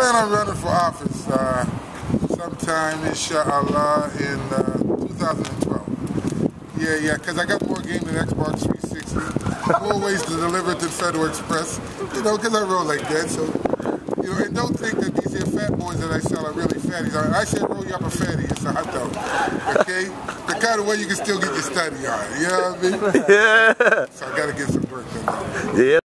plan on running for office uh, sometime, inshallah, in uh, 2012. Yeah, yeah, because I got more game than Xbox 360, more ways to deliver it than Federal Express, you know, because I roll like that. So, you know, and don't think that these here fat boys that I sell are really fatties. I, I said roll you up a fatty, it's a hot dog, okay? The kind of way you can still get your study on, you know what I mean? Yeah. So I got to get some work done. Yeah.